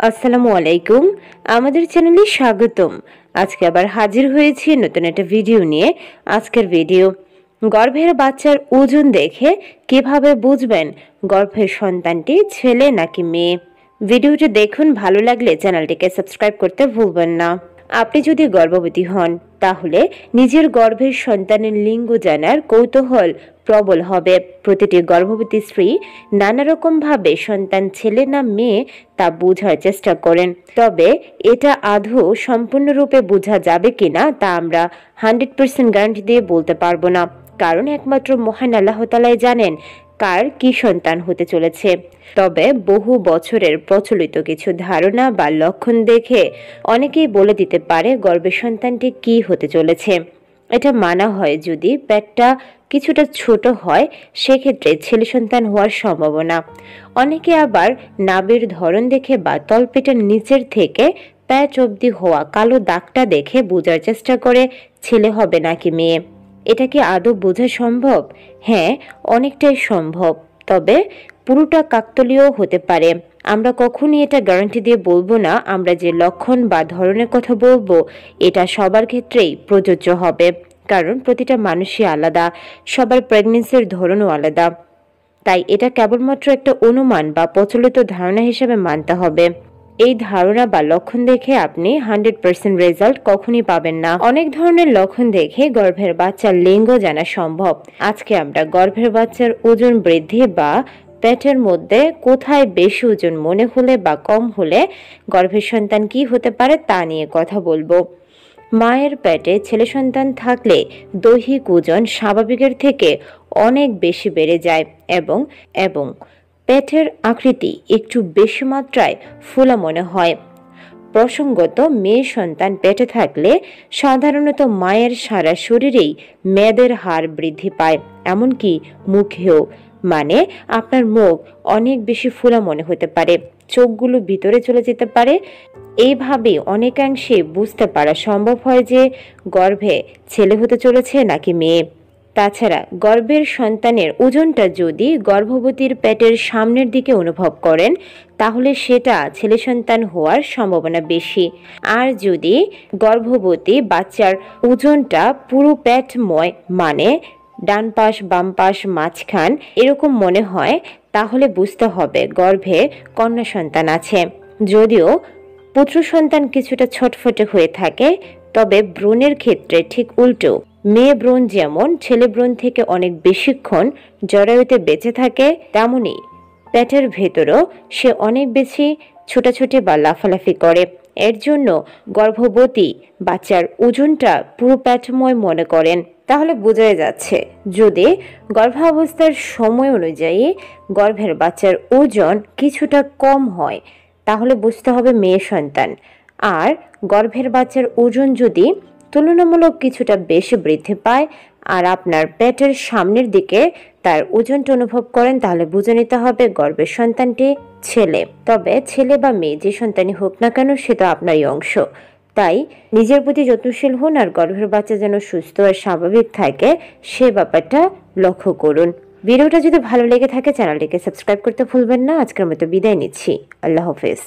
আসসালামু আলাইকুম। আমাদের চ্যানেলে স্বাগতম। আজকে আবার হাজির হয়েছি নতুন একটা ভিডিও নিয়ে। আজকের ভিডিও, গর্ভের বাচ্চার ওজন দেখে কীভাবে বুঝবেন গর্ভের সন্তানটি ছেলে নাকি মেয়ে? ভিডিওটি দেখুন, ভালো লাগলে চ্যানেলটিকে সাবস্ক্রাইব করতে ভুলবেন না। আপনি যদি গর্ভবতী হন তাহলে নিজের গর্ভের সন্তানের লিঙ্গ জানার কৌতূহল প্রবল হবে। প্রতিটি গর্ভবতী স্ত্রী নানা রকমভাবে সন্তান, ছেলে না মেয়ে তা বোঝার চেষ্টা করেন। তবে এটা আদৌ সম্পূর্ণরূপে বোঝা যাবে কিনা তা আমরা হান্ড্রেড পার্সেন্ট গ্যারান্টি দিয়ে বলতে পারব না। কারণ একমাত্র মহান আল্লাহ তালাই জানেন কার কি সন্তান হতে চলেছে। তবে বহু বছরের প্রচলিত কিছু ধারণা বা লক্ষণ দেখে অনেকেই বলে দিতে পারে গর্ভের সন্তানটি কি হতে চলেছে। এটা মানা হয় যদি পেটটা কিছুটা ছোট হয়, সেক্ষেত্রে ছেলে সন্তান হওয়ার সম্ভাবনা। অনেকে আবার নাবের ধরন দেখে বা তলপেটের নিচের থেকে প্যাচ অবধি হওয়া কালো দাগটা দেখে বোঝার চেষ্টা করে, ছেলে হবে নাকি মেয়ে? এটা কি আদৌ বোঝা সম্ভব? হ্যাঁ অনেকটাই সম্ভব। তবে পুরোটা কাকতলীয় হতে পারে। আমরা কখনই এটা গ্যারান্টি দিয়ে বলব না। আমরা যে লক্ষণ বা ধরনের কথা বলব, এটা সবার ক্ষেত্রেই প্রযোজ্য হবে। কারণ প্রতিটা মানুষই আলাদা, সবার প্রেগনেন্সির ধরনও আলাদা। তাই এটা কেবলমাত্র একটা অনুমান বা প্রচলিত ধারণা হিসেবে মানতে হবে। এই ধারণা বা লক্ষণ দেখে আপনি হান্ড্রেড পার্সেন্ট রেজাল্ট কখনই পাবেন না। অনেক ধরনের লক্ষণ দেখে গর্ভের বাচ্চার লিঙ্গ জানা সম্ভব। আজকে আমরা গর্ভের বাচ্চার ওজন বৃদ্ধি বা পেটের মধ্যে কোথায় বেশি ওজন মনে হলে বা কম হলে গর্ভের সন্তান কি হতে পারে তা নিয়ে কথা বলব। মায়ের পেটে ছেলে সন্তান থাকলে দৈহিক ওজন স্বাভাবিকের থেকে অনেক বেশি বেড়ে যায় এবং এবং পেটের আকৃতি একটু বেশি মাত্রায় ফোলা মনে হয়। প্রসঙ্গত মেয়ে সন্তান পেটে থাকলে সাধারণত মায়ের সারা শরীরেই মেয়েদের হার বৃদ্ধি পায়, এমনকি মুখেও। মানে আপনার মুখ অনেক বেশি ফোলা মনে হতে পারে, চোখগুলো ভিতরে চলে যেতে পারে। এইভাবে অনেকাংশে বুঝতে পারা সম্ভব হয় যে গর্ভে ছেলে হতে চলেছে নাকি মেয়ে। তাছাড়া গর্ভের সন্তানের ওজনটা যদি গর্ভবতীর পেটের সামনের দিকে অনুভব করেন, তাহলে সেটা ছেলে সন্তান হওয়ার সম্ভাবনা বেশি। আর যদি গর্ভবতী বাচ্চার ওজনটা পুরো পেটময় মানে ডান পাশ বাম পাশ মাঝখান এরকম মনে হয়, তাহলে বুঝতে হবে গর্ভে কন্যা সন্তান আছে। যদিও পুত্র সন্তান কিছুটা ছটফটে হয়ে থাকে, তবে ব্রণের ক্ষেত্রে ঠিক উল্টো। মেয়ে ব্রণ যেমন ছেলে ব্রণ থেকে অনেক বেশিক্ষণ জরায়ুতে বেঁচে থাকে তেমনই পেটের ভেতরও সে অনেক বেশি ছোটাছুটি বা লাফালাফি করে। এর জন্য গর্ভবতী বাচ্চার ওজনটা পুরো প্যাটময় মনে করেন। তাহলে বোঝাই যাচ্ছে, যদি গর্ভাবস্থার সময় অনুযায়ী গর্ভের বাচ্চার ওজন কিছুটা কম হয়, তাহলে বুঝতে হবে মেয়ে সন্তান। আর গর্ভের বাচ্চার ওজন যদি তুলনামূলক কিছুটা বেশি বৃদ্ধি পায় আর আপনার পেটের সামনের দিকে তার ওজনটা অনুভব করেন, তাহলে বুঝে নিতে হবে গর্বের সন্তানটি ছেলে। তবে ছেলে বা মেয়ে যে সন্তানই হোক না কেন সেটা আপনারই অংশ। তাই নিজের প্রতি যত্নশীল হন আর গর্ভের বাচ্চা যেন সুস্থ আর স্বাভাবিক থাকে, সে ব্যাপারটা লক্ষ্য করুন। ভিডিওটা যদি ভালো লেগে থাকে, চ্যানেলটিকে সাবস্ক্রাইব করতে ভুলবেন না। আজকের মতো বিদায় নিচ্ছি। আল্লাহ হাফেজ।